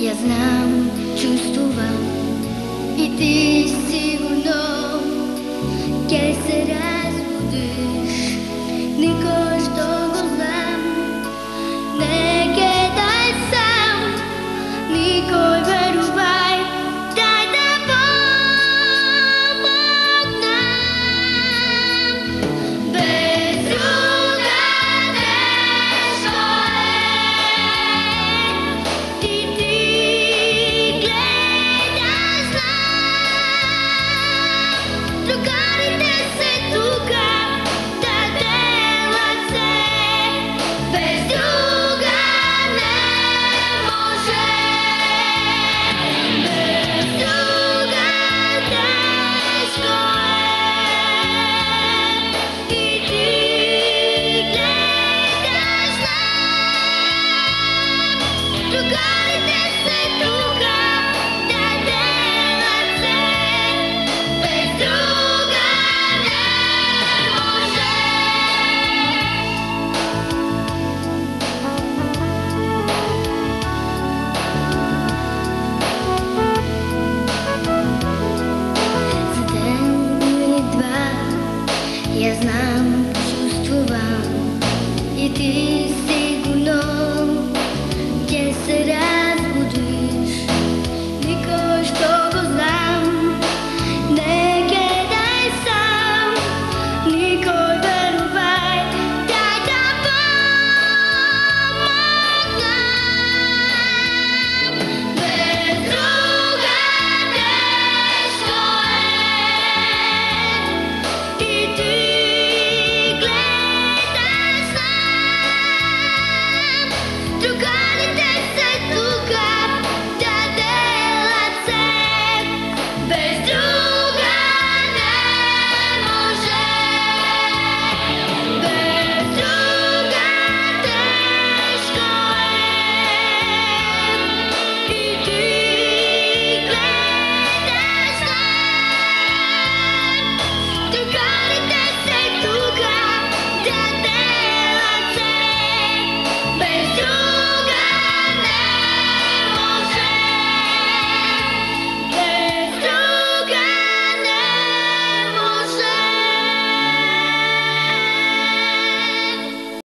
Я знам, чувствувал и ти. it is